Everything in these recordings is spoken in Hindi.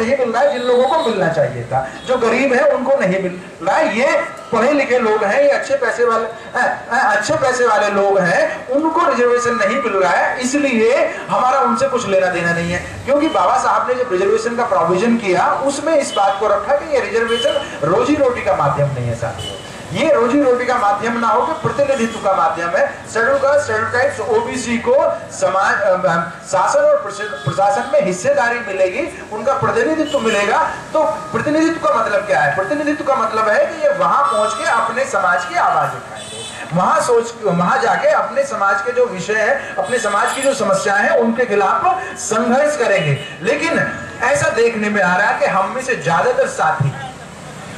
नहीं मिल रहा है जिन लोगों को मिलना चाहिए था। जो गरीब है उनको नहीं मिल रहा है ये पढ़े लिखे लोग हैं ये अच्छे पैसे वाले आ, आ, अच्छे पैसे वाले लोग हैं उनको रिजर्वेशन नहीं मिल रहा है इसलिए हमारा उनसे कुछ लेना देना नहीं है। क्योंकि बाबा साहब ने जब रिजर्वेशन का प्रोविज़न किया उसमें इस बात को रखा कि ये रिजर्वेशन रोजी रोटी का माध्यम नहीं है साथियों। ये रोजी रोटी का माध्यम ना हो कि प्रतिनिधित्व का माध्यम है। Schedule caste schedule tribes OBC को समाज शासन और प्रशासन में हिस्सेदारी मिलेगी, उनका प्रतिनिधित्व मिलेगा। तो प्रतिनिधित्व का मतलब क्या है? प्रतिनिधित्व का मतलब है कि ये वहाँ पहुँच के अपने समाज की आवाज़ उठाएँगे। वहाँ सोच, वहाँ जाके अपने समाज के जो विषय है, अपने समाज की जो समस्याएँ हैं, उनके खिलाफ संघर्ष करेंगे। लेकिन ऐसा देखने में आ रहा है कि हम में से ज़्यादातर साथी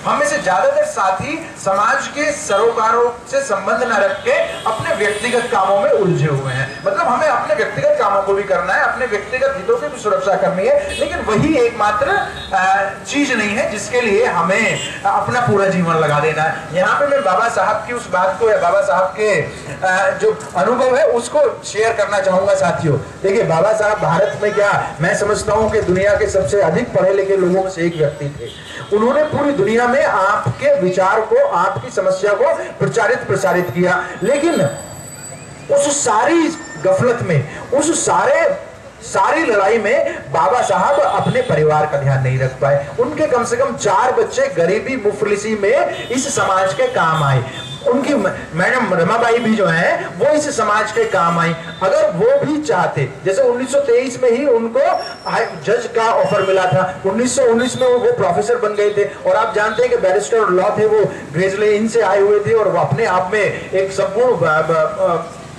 हम में से ज़्यादातर साथी समाज के सरोकारों से संबंध न रख के अपने व्यक्तिगत कामों में उलझे हुए हैं। मतलब हमें अपने व्यक्तिगत कामों को भी करना है, अपने व्यक्तिगत हितों की भी सुरक्षा करनी है, लेकिन वही एकमात्र चीज़ नहीं है जिसके लिए हमें अपना पूरा जीवन लगा देना है। यहाँ पे मैं बाबा साहब की उस बात को या बाबा साहब के जो अनुभव है उसको शेयर करना चाहूँगा साथियों। देखिए, बाबा साहब भारत में क्या, मैं समझता हूँ कि दुनिया के सबसे अधिक पढ़े लिखे लोगों में से एक व्यक्ति थे। उन्होंने पूरी दुनिया में आपके विचार को, आपकी समस्या को प्रचारित प्रसारित किया। लेकिन उस सारी गफलत में, उस सारे सारी लड़ाई में बाबा साहब अपने परिवार का ध्यान नहीं रख पाए। उनके कम से कम चार बच्चे गरीबी मुफलिसी में इस समाज के काम आए। उनकी मैडम रमाबाई भी जो है वो इस समाज के काम आई। अगर वो भी चाहते जैसे 1923 में ही उनको जज का ऑफ़र मिला था। 1919 में वो, प्रोफेसर बन गए थे। और आप जानते हैं कि बैरिस्टर लॉ थे वो ग्रेजुएट इन से आए हुए थे और अपने आप में एक संपूर्ण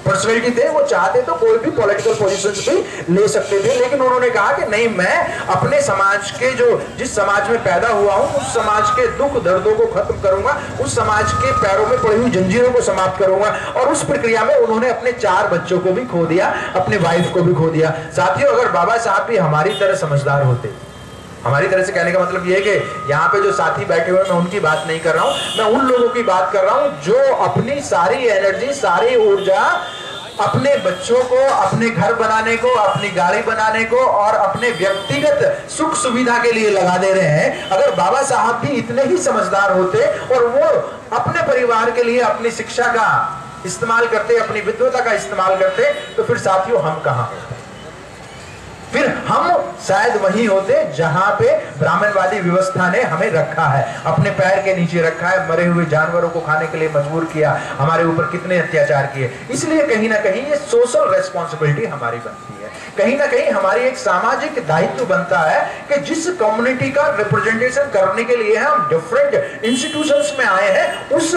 पर्सनैलिटी थे, वो चाहते तो कोई भी पॉलिटिकल पोजीशंस भी ले सकते थे, लेकिन उन्होंने कहा कि नहीं, मैं अपने समाज के जो, जिस समाज में पैदा हुआ हूँ, उस समाज के दुख दर्दों को खत्म करूँगा, उस समाज के पैरों में पड़ी हुई जंजीरों को समाप्त करूँगा, और उस प्रक्रिया में उन्होंने अपने चार बच्चों को भी खो दिया, अपने वाइफ को भी खो दिया। साथियों, अगर बाबा साहब भी हमारी तरह समझदार होते हमारी तरह से कहने का मतलब ये है कि यहाँ पे जो साथी बैठे हुए हैं, मैं उनकी बात नहीं कर रहा हूँ, मैं उन लोगों की बात कर रहा हूँ जो अपनी सारी एनर्जी सारी ऊर्जा अपने बच्चों को, अपने घर बनाने को, अपनी गाड़ी बनाने को और अपने व्यक्तिगत सुख सुविधा के लिए लगा दे रहे हैं। अगर बाबा साहब भी इतने ही समझदार होते और वो अपने परिवार के लिए अपनी शिक्षा का इस्तेमाल करते, अपनी विद्वता का इस्तेमाल करते तो फिर साथियों, हम कहाँ फिर हम शायद वही होते जहाँ पे ब्राह्मणवादी व्यवस्था ने हमें रखा है, अपने पैर के नीचे रखा है, मरे हुए जानवरों को खाने के लिए मजबूर किया, हमारे ऊपर कितने अत्याचार किए। इसलिए कहीं ना कहीं ये सोशल रेस्पॉन्सिबिलिटी हमारी बनती है। कहीं ना कहीं हमारी एक सामाजिक दायित्व बनता है कि जिस कम्युनिटी का रिप्रेजेंटेशन करने के लिए हम डिफरेंट इंस्टीट्यूशंस में आए हैं, उस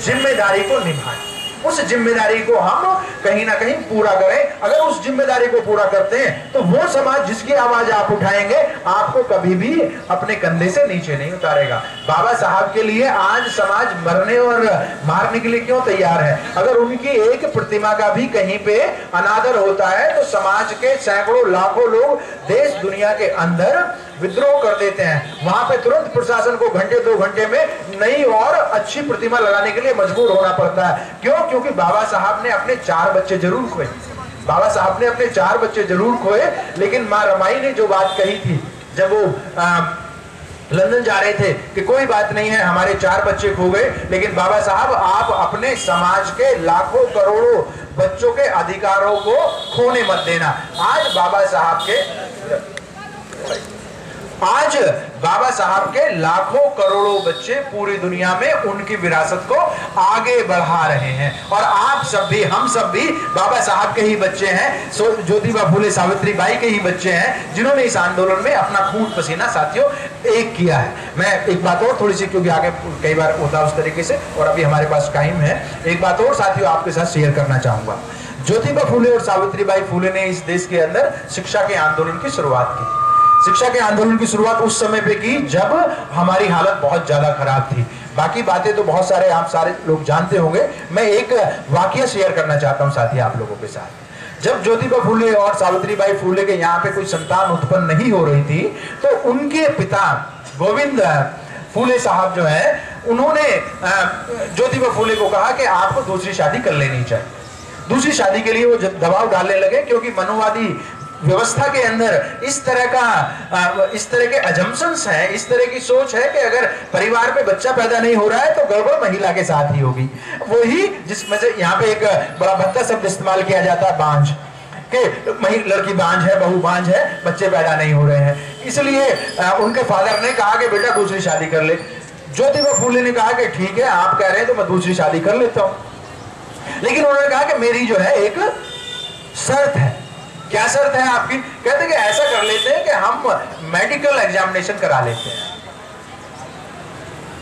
ज़िम्मेदारी को निभाएँ। उस ज़िम्मेदारी को हम कहीं ना कहीं पूरा करें। अगर उस ज़िम्मेदारी को पूरा करते हैं तो वो समाज जिसकी आवाज़ आप उठाएँगे, आपको कभी भी अपने कंधे से नीचे नहीं उतारेगा। बाबा साहब के लिए आज समाज मरने और मारने के लिए क्यों तैयार है? अगर उनकी एक प्रतिमा का भी कहीं पे अनादर होता है तो समाज के सैकड़ों लाखों लोग देश दुनिया के अंदर विद्रोह कर देते हैं। वहाँ पे तुरंत प्रशासन को घंटे दो घंटे में नई और अच्छी प्रतिमा लगाने के लिए मजबूर होना पड़ता है। क्यों? क्योंकि बाबा साहब ने अपने चार बच्चे ज़रूर खोए। बाबा साहब ने अपने चार बच्चे ज़रूर खोए लेकिन माँ रमाई ने जो बात कही थी जब वो आ, लंदन जा रहे थे कि कोई बात नहीं है, हमारे चार बच्चे खो गए, लेकिन बाबा साहब, आप अपने समाज के लाखों करोड़ों बच्चों के अधिकारों को खोने मत देना। आज बाबा साहब के आज बाबा साहब के लाखों करोड़ों बच्चे पूरी दुनिया में उनकी विरासत को आगे बढ़ा रहे हैं। और आप सब भी, हम सब भी बाबा साहब के ही बच्चे हैं ज्योतिबा फूले सावित्री बाई के ही बच्चे हैं, जिन्होंने इस आंदोलन में अपना खून पसीना, साथियों एक किया है। मैं एक बात और थोड़ी सी, क्योंकि आगे कई बार होता है उस तरीके से, और अभी हमारे पास टाइम है। एक बात और साथियों, आपके साथ शेयर करना चाहूँगा। ज्योतिबा फूले और सावित्रीबाई फूले ने इस देश के अंदर शिक्षा के आंदोलन की शुरुआत की। शिक्षा के आंदोलन की शुरुआत उस समय पे की, जब हमारी हालत बहुत ज़्यादा खराब थी। बाकी बातें तो बहुत सारे आप सारे लोग जानते होंगे। मैं एक वाक्य शेयर करना चाहता हूँ साथी आप लोगों के साथ। जब ज्योतिबा फूले और सावित्रीबाई फूले के यहाँ पे कोई संतान उत्पन्न नहीं हो रही थी तो उनके पिता गोविंद फूले साहब जो है, उन्होंने ज्योतिबा फूले को कहा कि आपको दूसरी शादी कर लेनी चाहिए। दूसरी शादी के लिए वो दबाव डालने लगे, क्योंकि मनुवादी व्यवस्था के अंदर इस तरह का इस तरह के अजम्पन्स है, इस तरह की सोच है कि अगर परिवार में बच्चा पैदा नहीं हो रहा है तो गड़बड़ महिला के साथ ही होगी। वही जिसमें से यहाँ पे एक बड़ा भत्ता शब्द इस्तेमाल किया जाता है, बांझ। के लड़की बांझ है, बहु बांझ है, बच्चे पैदा नहीं हो रहे हैं। इसलिए उनके फादर ने कहा कि बेटा दूसरी शादी कर ले। ज्योतिबा फूले ने कहा कि ठीक है, आप कह रहे हैं तो मैं दूसरी शादी कर लेता हूँ। लेकिन उन्होंने कहा कि मेरी जो है एक शर्त है। क्या शर्त है आपकी? कहते कि ऐसा कर लेते हैं कि हम मेडिकल एग्जामिनेशन करा लेते हैं।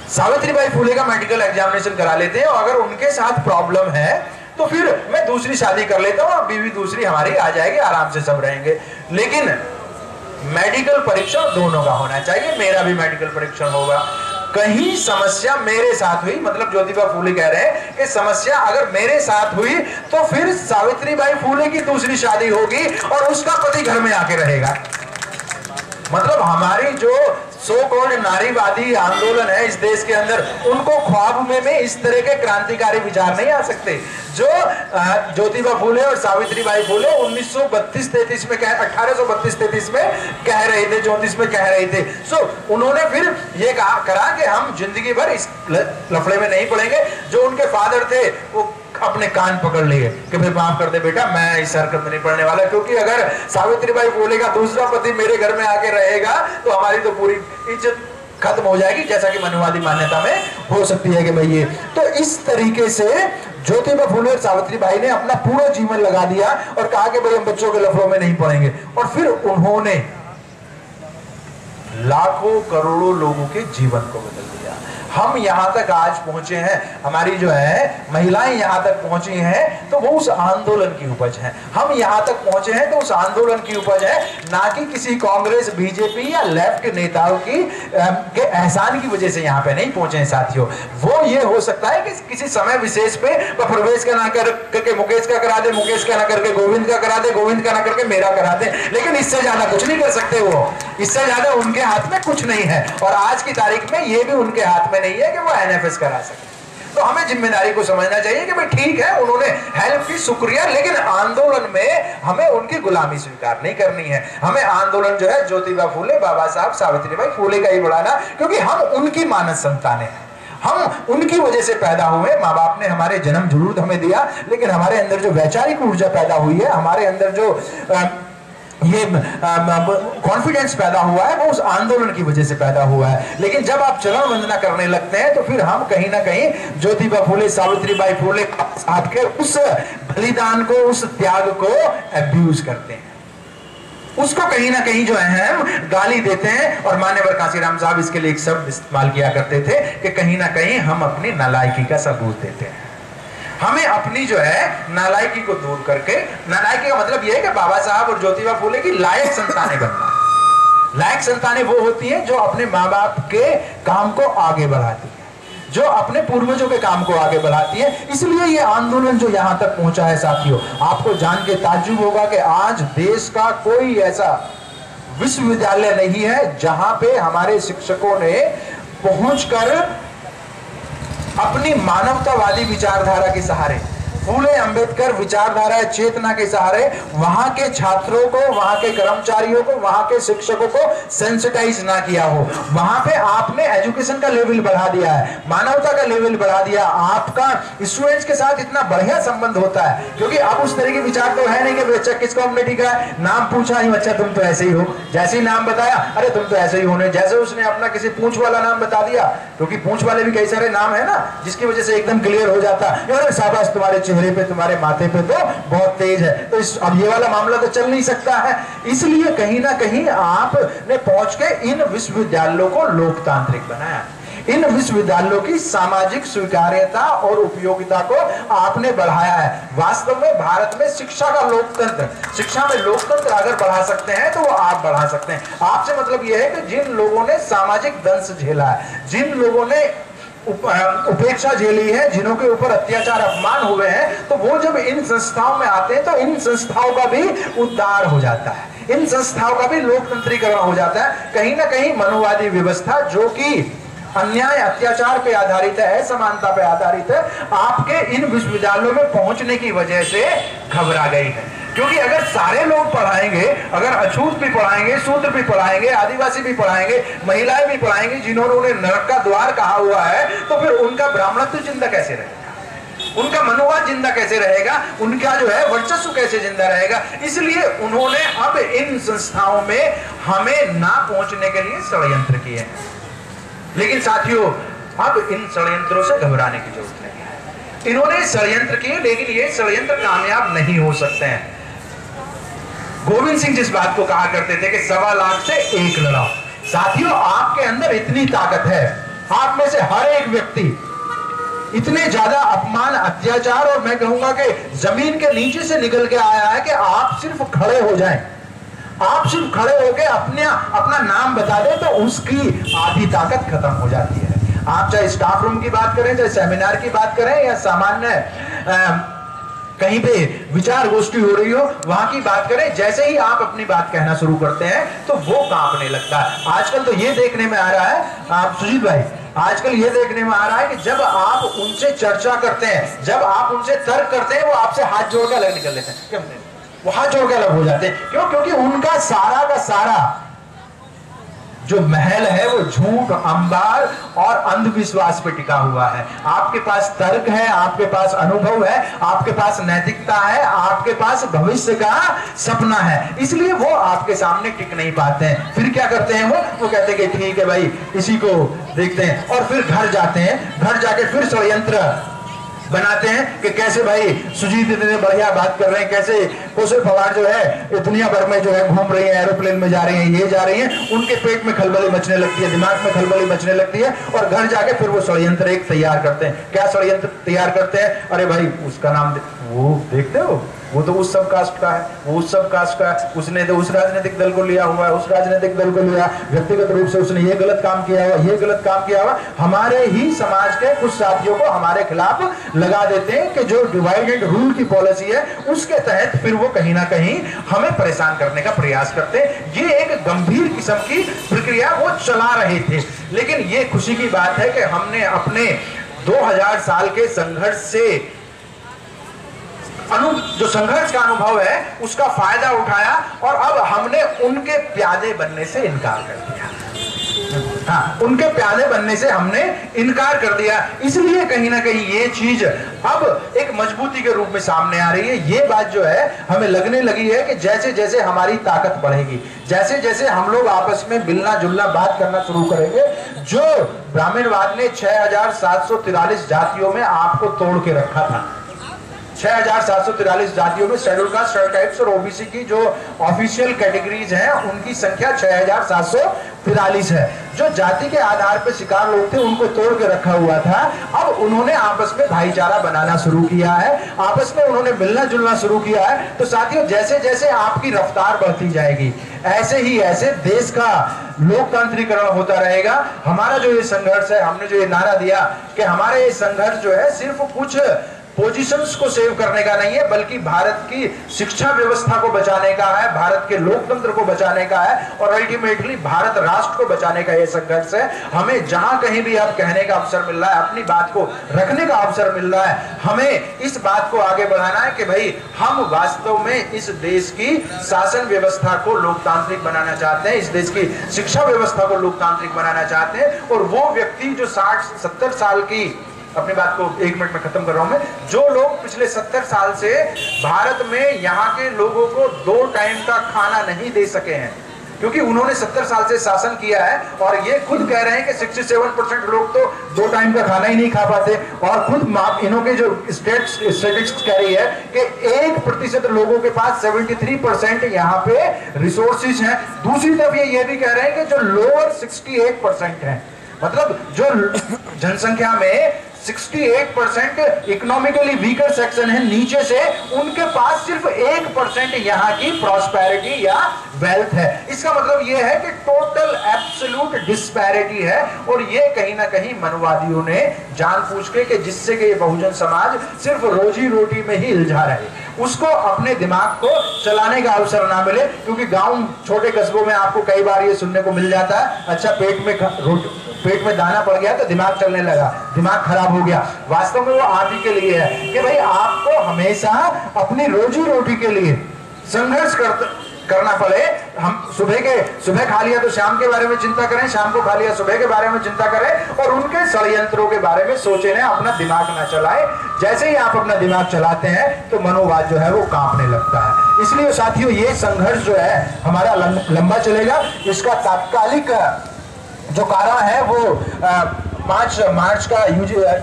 सावित्रीबाई फूले का मेडिकल एग्जामिनेशन करा लेते हैं और अगर उनके साथ प्रॉब्लम है तो फिर मैं दूसरी शादी कर लेता हूँ और बीवी दूसरी हमारी आ जाएगी, आराम से सब रहेंगे। लेकिन मेडिकल परीक्षण दोनों का होना चाहिए, मेरा भी मेडिकल परीक्षण होगा। कहीं समस्या मेरे साथ हुई मतलब ज्योतिबा फूले कह रहे हैं कि समस्या अगर मेरे साथ हुई तो फिर सावित्री बाई फूले की दूसरी शादी होगी और उसका पति घर में आके रहेगा। मतलब हमारी जो सो कॉल्ड नारीवादी आंदोलन है इस देश के अंदर। उनको ख्वाब में में इस तरह के क्रांतिकारी विचार नहीं आ सकते। जो ज्योतिबा फूले और सावित्री बाई फूले 1932-33 में कह 1832-33 में कह रहे थे ज्योतिष में कह रहे थे। सो, उन्होंने फिर ये कहा, करा कि हम ज़िंदगी भर इस लफड़े में नहीं पड़ेंगे। जो उनके फादर थे, वो अपने कान पकड़ लिए कि भाई माफ़ कर दे बेटा, मैं इस हरकत में नहीं पड़ने वाला, क्योंकि अगर सावित्री बाई बोलेगा, दूसरा पति मेरे घर में आके रहेगा तो हमारी तो पूरी इज़्ज़त खत्म हो जाएगी, जैसा कि मनुवादी मान्यता में हो सकती है कि भाई ये। तो इस तरीके से ज्योतिबा फूले और सावित्री बाई ने अपना पूरा जीवन लगा दिया और कहा कि भाई हम बच्चों के लफड़ों में नहीं पड़ेंगे। और फिर उन्होंने लाखों करोड़ों लोगों के जीवन को बदल दिया। हम यहाँ तक आज पहुँचे हैं। हमारी जो है, महिलाएँ यहाँ तक पहुँची हैं तो वो उस आंदोलन की उपज है। हम यहाँ तक पहुँचे हैं तो उस आंदोलन की उपज है। ना कि किसी कांग्रेस, बीजेपी या लेफ़्ट नेताओं की के एहसान की वजह से यहाँ पे नहीं पहुँचे हैं साथियों। वो ये हो सकता है कि किसी समय विशेष पे प्रवेश का ना कर, करके मुकेश का करा दे, मुकेश का ना करके गोविंद का करा दे, गोविंद का ना करके मेरा करा दे। लेकिन इससे ज़्यादा कुछ नहीं कर सकते वो। इससे ज़्यादा उनके हाथ में कुछ नहीं है। और आज की तारीख में ये भी उनके हाथ में नहीं है कि वो एनएफएस करा सके। तो हमें ज़िम्मेदारी को समझना चाहिए कि भाई ठीक है उन्होंने हेल्प की शुक्रिया लेकिन आंदोलन में हमें उनकी गुलामी स्वीकार नहीं करनी है। हमें आंदोलन जो है ज्योतिबा फूले बाबा साहब सावित्री बाई फूले का ही बढ़ाना क्योंकि हम उनकी मानस संतान है। हम उनकी वजह से पैदा हुए माँ बाप ने हमारे जन्म ज़रूर हमें दिया लेकिन हमारे अंदर जो वैचारिक ऊर्जा पैदा हुई है हमारे अंदर जो आ, ये कॉन्फिडेंस पैदा हुआ है, वो उस आंदोलन की वजह से पैदा हुआ है। लेकिन जब आप चरण वंदना करने लगते हैं तो फिर हम कहीं ना कहीं ज्योतिबा फूले सावित्री बाई फूले आपके उस बलिदान को, उस त्याग को अब्यूज करते हैं। उसको कहीं ना कहीं जो है गाली देते हैं, और मान्यवर काशीराम साहब इसके लिए एक शब्द इस्तेमाल किया करते थे कि कहीं ना कहीं हम अपनी नालायकी का सबूत देते हैं। हमें अपनी जो है नालायकी को दूर करके, नालायकी का मतलब यह है कि बाबा साहब और ज्योतिबा फूले की लायक संतानें बनना। लायक संतानें वो होती हैं जो अपने माँ बाप के काम को आगे बढ़ाती है, जो अपने पूर्वजों के काम को आगे बढ़ाती है। इसलिए ये आंदोलन जो यहाँ तक पहुँचा है साथियों, आपको जान के ताजुब होगा कि आज देश का कोई ऐसा विश्वविद्यालय नहीं है जहाँ पे हमारे शिक्षकों ने पहुंचकर अपनी मानवतावादी विचारधारा के सहारे। फूले, अंबेडकर विचारधारा चेतना के सहारे वहाँ के छात्रों को, वहाँ के कर्मचारियों को, वहाँ के शिक्षकों को सेंसिटाइज ना किया हो। वहाँ पे आपने एजुकेशन का लेवल बढ़ा दिया है। मानवता का लेवल बढ़ा दिया। आपका स्टूडेंट्स के साथ इतना बढ़िया संबंध होता है। क्योंकि अब उस तरह के विचार तो है नहीं कि बच्चा किस कम्युनिटी का है। नाम पूछा ही बच्चा तुम तो ऐसे ही हो। जैसे ही नाम बताया, अरे तुम तो ऐसे ही होने। जैसे उसने अपना किसी पूछ वाला नाम बता दिया, क्योंकि पूछ वाले भी कई सारे नाम है ना, जिसकी वजह से एकदम क्लियर हो जाता। है शाबाश तुम्हारे चेहरे चेहरे पे, तुम्हारे माथे पे तो बहुत तेज है। तो इस अब ये वाला मामला तो चल नहीं सकता है। इसलिए कहीं ना कहीं आपने पहुँच के इन विश्वविद्यालयों को लोकतांत्रिक बनाया। इन विश्वविद्यालयों की सामाजिक स्वीकार्यता और उपयोगिता को आपने बढ़ाया है। वास्तव में भारत में शिक्षा का लोकतंत्र, शिक्षा में लोकतंत्र अगर बढ़ा सकते हैं तो वो आप बढ़ा सकते हैं। आपसे मतलब यह है कि जिन लोगों ने सामाजिक दंश झेला है, जिन लोगों ने उपेक्षा झेली है जिनों के ऊपर अत्याचार अपमान हुए हैं तो वो जब इन संस्थाओं में आते हैं तो इन संस्थाओं का भी उद्धार हो जाता है। इन संस्थाओं का भी लोकतंत्रीकरण हो जाता है। कहीं ना कहीं मनोवादी व्यवस्था, जो कि अन्याय अत्याचार पे आधारित है समानता पे आधारित है, आपके इन विश्वविद्यालयों में पहुँचने की वजह से घबरा गई है। क्योंकि अगर सारे लोग पढ़ाएँगे, अगर अछूत भी पढ़ाएँगे, सूत्र भी पढ़ाएँगे, आदिवासी भी पढ़ाएँगे, महिलाएँ भी पढ़ाएँगी, जिन्होंने नरक का द्वार कहा हुआ है तो फिर उनका ब्राह्मणत्व ज़िंदा कैसे रहेगा? उनका मनोवाद ज़िंदा कैसे रहेगा? उनका जो है वर्चस्व कैसे ज़िंदा रहेगा? इसलिए उन्होंने अब इन संस्थाओं में हमें ना पहुँचने के लिए षडयंत्र किए लेकिन साथियों, अब इन षडयंत्रों से घबराने की ज़रूरत नहीं है। इन्होंने षडयंत्र किए, लेकिन ये षडयंत्र कामयाब नहीं हो सकते हैं। गोविंद सिंह जिस बात को कहा करते थे कि सवा लाख से एक लड़ाओ। साथियों, आपके अंदर इतनी ताकत है। आप में से हर एक व्यक्ति इतने ज़्यादा अपमान, अत्याचार और मैं कहूँगा कि ज़मीन के नीचे से निकल के आया है कि आप सिर्फ़ खड़े हो जाएँ। आप सिर्फ़ खड़े होकर अपने, अपना नाम बता दें तो उसकी आधी ताकत खत्म हो जाती है। आप चाहे स्टाफ रूम की बात करें, चाहे सेमिनार की बात करें या सामान्य कहीं पे विचार गोष्ठी हो रही हो, वहाँ की बात करें, जैसे ही आप अपनी बात कहना शुरू करते हैं तो वो कांपने लगता है। आजकल तो ये देखने में आ रहा है, आप सुजीत भाई, आजकल ये देखने में आ रहा है कि जब आप उनसे चर्चा करते हैं, जब आप उनसे तर्क करते हैं, वो आपसे हाथ जोड़ के अलग निकल लेते हैं। वो हाथ जोड़ के अलग हो जाते हैं। क्यों? क्योंकि उनका सारा का सारा जो महल है, वो झूठ, अंबार और अंधविश्वास पे टिका हुआ है। आपके पास तर्क है, आपके पास अनुभव है, आपके पास नैतिकता है, आपके पास भविष्य का सपना है। इसलिए वो आपके सामने टिक नहीं पाते हैं। फिर क्या करते हैं वो? वो कहते हैं कि ठीक है भाई, इसी को देखते हैं और फिर घर जाते हैं। घर जाके फिर षडयंत्र बनाते हैं कि कैसे भाई सुजीत इतने बढ़िया बात कर रहे हैं, कैसे कौशल पवार जो है दुनिया भर में जो है घूम रही है एरोप्लेन में जा रही है, ये जा रही है, उनके पेट में खलबली मचने लगती है, दिमाग में खलबली मचने लगती है और घर जाके फिर वो षडयंत्र एक तैयार करते हैं। क्या षडयंत्र तैयार करते हैं? अरे भाई, उसका नाम वो देखते हो? वो तो उस सब कास्ट का है, वो उस सब कास्ट का है। उसने तो उस राजनीतिक दल को लिया हुआ है, उस राजनीतिक दल को लिया। व्यक्तिगत रूप से उसने ये गलत काम किया हुआ, ये गलत काम किया हुआ। हमारे ही समाज के कुछ साथियों को हमारे खिलाफ लगा देते हैं कि जो डिवाइड एंड रूल की पॉलिसी है, उसके तहत फिर वो कहीं ना कहीं हमें परेशान करने का प्रयास करते हैं। ये एक गंभीर किस्म की प्रक्रिया वो चला रहे थे। लेकिन ये खुशी की बात है कि हमने अपने 2000 साल के संघर्ष से अनु जो संघर्ष का अनुभव है, उसका फ़ायदा उठाया और अब हमने उनके प्यादे बनने से इनकार कर दिया। हाँ उनके प्यादे बनने से हमने इनकार कर दिया। इसलिए कहीं ना कहीं ये चीज़ अब एक मजबूती के रूप में सामने आ रही है। ये बात जो है, हमें लगने लगी है कि जैसे जैसे हमारी ताकत बढ़ेगी जैसे जैसे हम लोग आपस में मिलना जुलना बात करना शुरू करेंगे, जो ब्राह्मणवाद ने छह जातियों में आपको तोड़ के रखा था छह हज़ार सात सौ तिरालीस जातियों में शेड्यूल कास्ट टाइप्स और ओबीसी की जो ऑफिशियल कैटेगरीज हैं, उनकी संख्या छह हज़ार सात सौ तिरालीस है। जो जाति के आधार पर शिकार लोग थे, उनको तोड़ के रखा हुआ था। अब उन्होंने आपस में भाईचारा बनाना शुरू किया है। आपस में उन्होंने मिलना जुलना शुरू किया है। तो साथियों जैसे जैसे आपकी रफ्तार बढ़ती जाएगी, ऐसे ही ऐसे देश का लोकतांत्रिकरण होता रहेगा। हमारा जो ये संघर्ष है, हमने जो ये नारा दिया कि हमारा ये संघर्ष जो है, सिर्फ़ कुछ पोजीशंस को सेव करने का नहीं है, बल्कि भारत की शिक्षा व्यवस्था को बचाने का है, भारत के लोकतंत्र को बचाने का है, और अल्टीमेटली भारत राष्ट्र को बचाने का यह संघर्ष है। हमें जहाँ कहीं भी अब कहने का अवसर मिल रहा है, अपनी बात को रखने का अवसर मिल रहा है, हमें इस बात को आगे बढ़ाना है कि भाई, हम वास्तव में इस देश की शासन व्यवस्था को लोकतांत्रिक बनाना चाहते हैं, इस देश की शिक्षा व्यवस्था को लोकतांत्रिक बनाना चाहते हैं, और वो व्यक्ति जो साठ, सत्तर साल की अपनी बात को एक मिनट में खत्म कर रहा हूँ मैं। जो लोग पिछले सत्तर साल से भारत में यहाँ के लोगों को दो टाइम का खाना नहीं दे सके हैं, क्योंकि उन्होंने सत्तर साल से शासन किया है और ये खुद कह रहे हैं कि 67 परसेंट लोग तो दो टाइम का खाना ही नहीं खा पाते। और खुद इन्हों के जो स्टेट स्टेटिस्टिक्स कह रही है कि एक प्रतिशत लोगों के पास 73 परसेंट यहाँ पे रिसोर्सिस हैं। दूसरी तरफ़ ये ये भी कह रहे हैं कि जो लोअर 68 परसेंट है मतलब जो जनसंख्या में 68 परसेंट इकोनॉमिकली वीकर सेक्शन है, नीचे से उनके पास सिर्फ़ एक परसेंट यहाँ की प्रॉस्पेरिटी या वेल्थ है। इसका मतलब यह है कि टोटल एब्सोल्यूट डिस्पैरिटी है और यह कहीं ना कहीं मनवादियों ने जान पूछ के जिससे कि बहुजन समाज सिर्फ़ रोजी रोटी में ही उलझा रहे। उसको अपने दिमाग को चलाने का अवसर ना मिले क्योंकि गाँव छोटे कस्बों में आपको कई बार ये सुनने को मिल जाता है अच्छा पेट में पेट में दाना पड़ गया तो दिमाग चलने लगा दिमाग खराब हो गया। वास्तव में वो आप ही के लिए है कि भाई आपको हमेशा अपनी रोजी रोटी के लिए संघर्ष कर, करना पड़े। हम सुबह के सुबह खा लिया तो शाम के बारे में चिंता करें शाम को खा लिया सुबह के बारे में चिंता करें और उनके षडयंत्रों के बारे में सोचे ना अपना दिमाग ना चलाए। जैसे ही आप अपना दिमाग चलाते हैं तो मनोवाद जो है वो कांपने लगता है। इसलिए साथियों ये संघर्ष जो है हमारा लंबा चलेगा। इसका तात्कालिक जो कारण है वो आ, पाँच मार्च का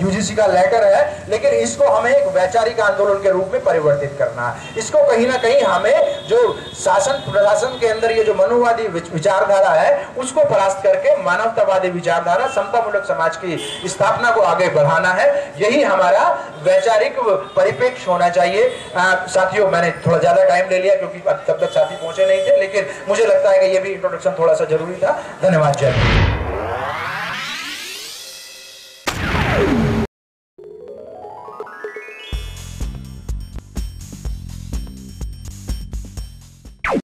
यूजीसी का लेटर है, लेकिन इसको हमें एक वैचारिक आंदोलन के रूप में परिवर्तित करना है। इसको कहीं ना कहीं हमें जो शासन, प्रशासन के अंदर ये जो मनुवादी विचारधारा है, उसको परास्त करके मानवतावादी विचारधारा, समतामूलक समाज की स्थापना को आगे बढ़ाना है। यही हमारा वैचारिक परिप्रेक्ष्य होना चाहिए। साथियों, मैंने थोड़ा ज़्यादा टाइम ले लिया क्योंकि तब तक साथी पहुँचे नहीं थे, लेकिन मुझे लगता है कि ये भी इंट्रोडक्शन थोड़ा सा ज़रूरी था। धन्यवाद, जय